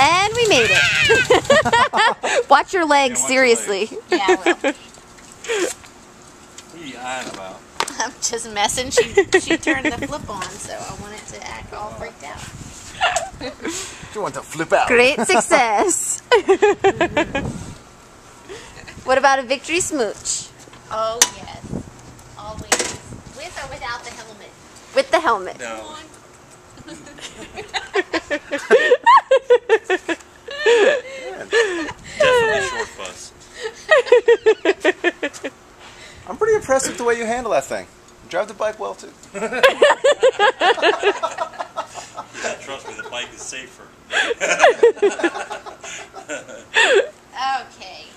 And we made it. Watch your legs, watch your seriously. Yeah, I will. What are you eyeing about? I'm just messing. She she turned the flip on, so I want it to act all freaked out. You want to flip out. Great success. what about a victory smooch? Oh yes, always with or without the helmet. With the helmet. No. Short. I'm pretty impressed with the way you handle that thing. You drive the bike well too. Trust me, the bike is safer. Okay.